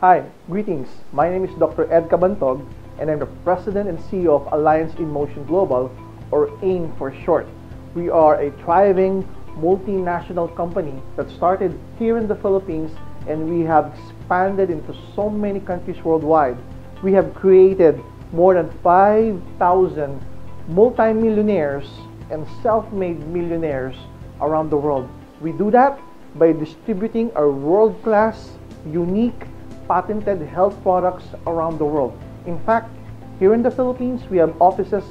Hi, greetings. My name is Dr. Ed Cabantog, and I'm the President and CEO of Alliance in Motion Global, or AIM for short. We are a thriving multinational company that started here in the Philippines and we have expanded into so many countries worldwide. We have created more than 5,000 multimillionaires and self-made millionaires around the world. We do that by distributing our world-class, unique, patented health products around the world. In fact, here in the Philippines, we have offices,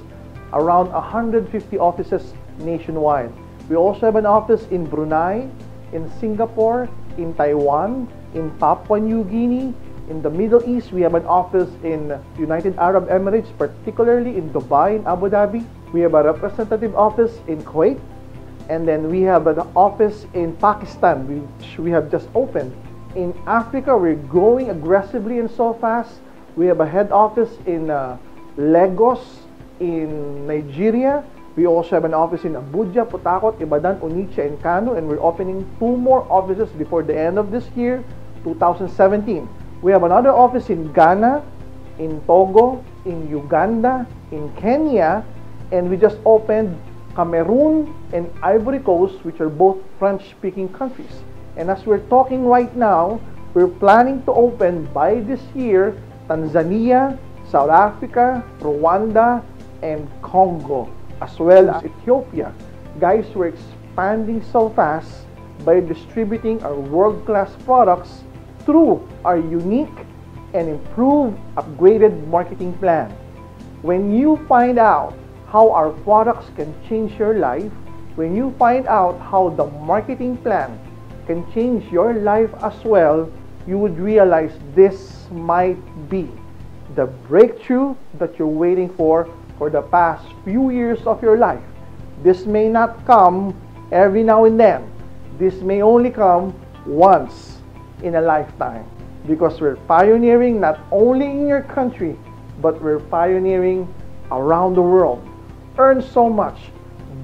around 150 offices nationwide. We also have an office in Brunei, in Singapore, in Taiwan, in Papua New Guinea, in the Middle East, we have an office in United Arab Emirates, particularly in Dubai and Abu Dhabi. We have a representative office in Kuwait, and then we have an office in Pakistan, which we have just opened. In Africa, we're growing aggressively and so fast. We have a head office in uh, Lagos, in Nigeria. We also have an office in Abuja, Port Ibadan, Onitsha, and Kano, and we're opening two more offices before the end of this year, 2017. We have another office in Ghana, in Togo, in Uganda, in Kenya, and we just opened Cameroon and Ivory Coast, which are both French-speaking countries. And as we're talking right now, we're planning to open by this year Tanzania, South Africa, Rwanda, and Congo as well as Ethiopia. Guys, we're expanding so fast by distributing our world-class products through our unique and improved upgraded marketing plan. When you find out how our products can change your life, when you find out how the marketing plan can change your life as well, you would realize this might be the breakthrough that you're waiting for for the past few years of your life. This may not come every now and then. This may only come once in a lifetime because we're pioneering not only in your country, but we're pioneering around the world. Earn so much.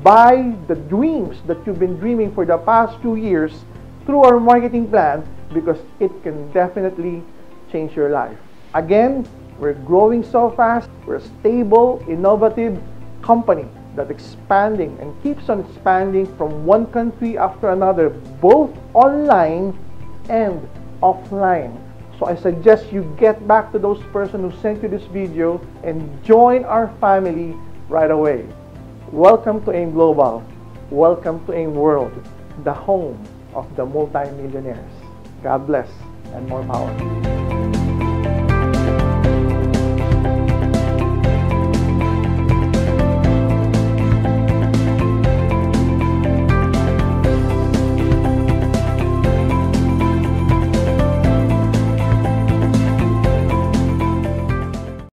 by the dreams that you've been dreaming for the past two years through our marketing plan because it can definitely change your life. Again, we're growing so fast. We're a stable, innovative company that's expanding and keeps on expanding from one country after another, both online and offline. So I suggest you get back to those person who sent you this video and join our family right away. Welcome to AIM Global. Welcome to AIM World, the home of the multimillionaires. God bless and more power.